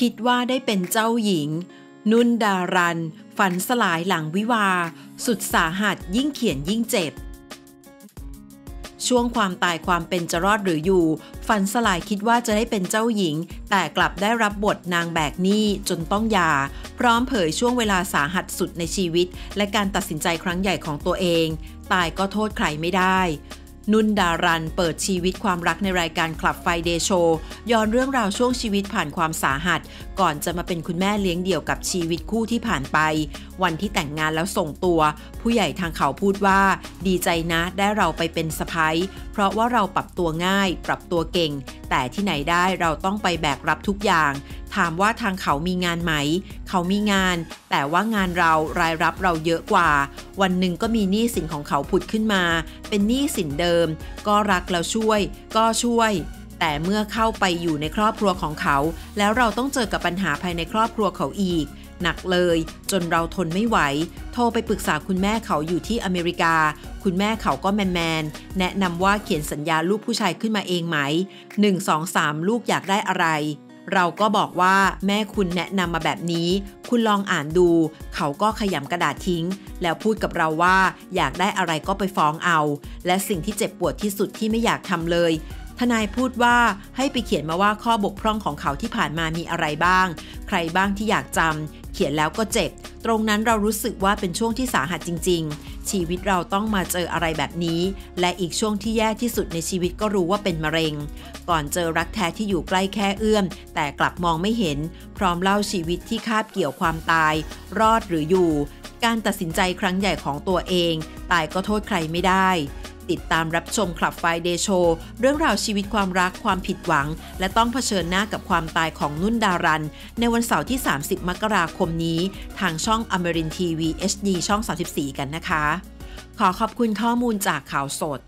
คิดว่าได้เป็นเจ้าหญิง นุ่นดารัน ฝันสลายหลังวิวา สุดสาหัสยิ่งเขียนยิ่งเจ็บ ช่วงความตายความเป็นจะรอดหรืออยู่ ฝันสลายคิดว่าจะได้เป็นเจ้าหญิง แต่กลับได้รับบทนางแบกหนี้จนต้องยา พร้อมเผยช่วงเวลาสาหัสสุดในชีวิต และการตัดสินใจครั้งใหญ่ของตัวเอง ตายก็โทษใครไม่ได้ นุ่นดารันเปิดชีวิตความรักในรายการคลับไฟเดโชย้อนเรื่องราวช่วงชีวิตผ่านความสาหัส ก่อนจะมาเป็นคุณแม่เลี้ยงเดี่ยวกับชีวิตคู่ที่ผ่านไป วันที่แต่งงานแล้วส่งตัว ผู้ใหญ่ทางเขาพูดว่า ดีใจนะได้เราไปเป็นสะพ้ยเพราะว่าเราปรับตัวง่าย ปรับตัวเก่ง แต่ที่ไหนได้เราต้องไปแบกรับทุกอย่าง ถามว่าทางเขามีงานไหม เขามีงาน แต่ว่างานเรารายรับเราเยอะกว่า วันหนึ่งก็มีหนี้สินของเขาผุดขึ้นมา เป็นหนี้สินเดิม ก็รักแล้วช่วย ก็ช่วย แต่เมื่อเข้าไปอยู่ในครอบครัวของเขา แล้วเราต้องเจอกับปัญหาภายในครอบครัวเขาอีก หนักเลย จนเราทนไม่ไหว โทรไปปรึกษาคุณแม่เขาอยู่ที่อเมริกา คุณแม่เขาก็แมนแมนๆแนะนำว่าเขียนสัญญาลูกผู้ชายขึ้นมาเองไหม 1 2 3 ลูกอยากได้อะไร เราก็บอกว่าแม่คุณแนะนำมาแบบนี้ คุณลองอ่านดู เขาก็ขยำกระดาษทิ้ง แล้วพูดกับเราว่า อยากได้อะไรก็ไปฟ้องเอา และสิ่งที่เจ็บปวดที่สุดที่ไม่อยากทำเลย ทนายพูดว่าให้ไปเขียนมาว่าข้อบกพร่องของเขาที่ผ่านมามีอะไรบ้าง ใครบ้างที่อยากจำ เขียนแล้วก็เจ็บ ตรงนั้นเรารู้สึกว่าเป็นช่วงที่สาหัสจริง ๆ ชีวิตเราต้องมาเจออะไรแบบนี้ และอีกช่วงที่แย่ที่สุดในชีวิตก็รู้ว่าเป็นมะเร็ง ก่อนเจอรักแท้ที่อยู่ใกล้แค่เอื้อม แต่กลับมองไม่เห็น พร้อมเล่าชีวิตที่คาบเกี่ยวความตาย รอดหรืออยู่ การตัดสินใจครั้งใหญ่ของตัวเอง ตายก็โทษใครไม่ได้ ติดตามรับชมคลับไฟเดโชเรื่องราวชีวิตความรักความผิดหวัง และต้องเผชิญหน้ากับความตายของนุ่นดารัน ในวันเสาร์ที่ 30 มกราคมนี้ ทางช่องอมรินทีวี HD ช่อง 34 กันนะคะ ขอขอบคุณข้อมูลจากข่าวสด